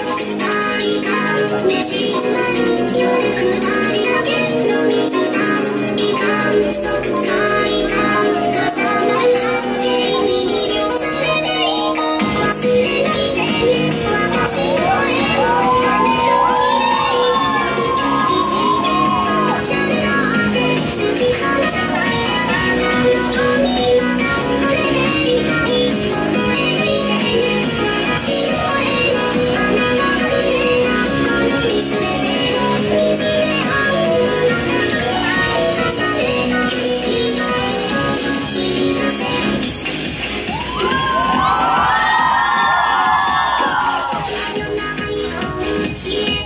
と大感召し上る